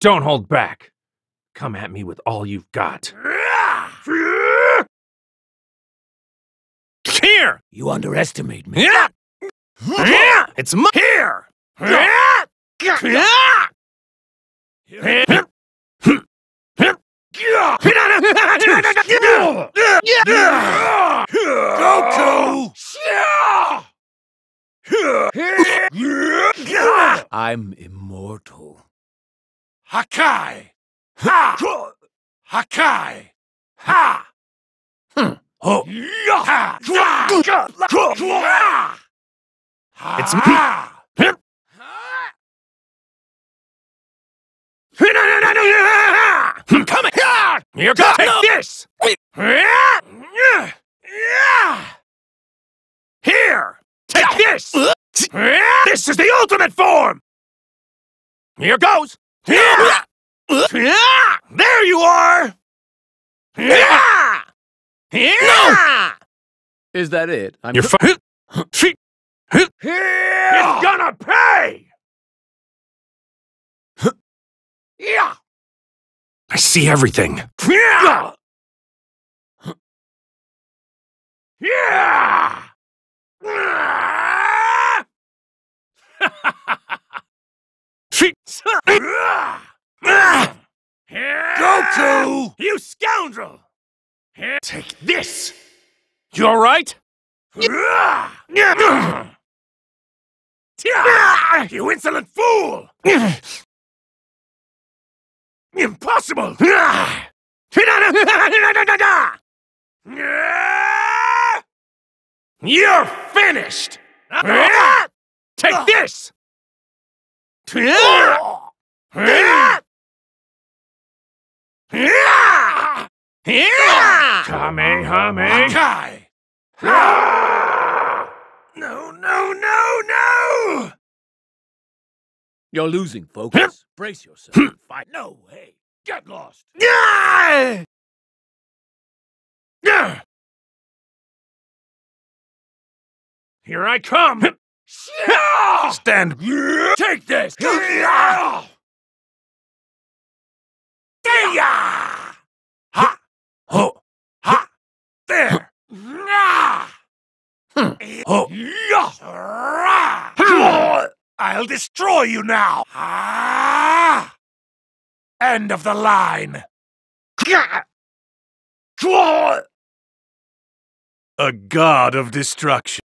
Don't hold back. Come at me with all you've got. Here! You underestimate me. Yeah! Yeah! It's my here! Yeah! Yeah! Goku! I'm immortal. Hakai! Ha! Hakai! Ha! Oh, Ha! It's me. Come here! Here, go! Take this! Here! Take this! This is the ultimate form! Here goes! There you are! No! is that it? I'm You're fine. It's gonna pay! Yeah! I see everything. Yeah! Goku! You scoundrel! Take this! You alright? You insolent fool! Impossible! You're finished! Take this! Kamehameha! Hakai! No, no, no, no! You're losing focus. Brace yourself. and Fight. No way! Get lost! Here I come! Stand! Take this! Ha! Oh! Ha! There! Oh! I'll destroy you now! Ah! End of the line! A god of destruction.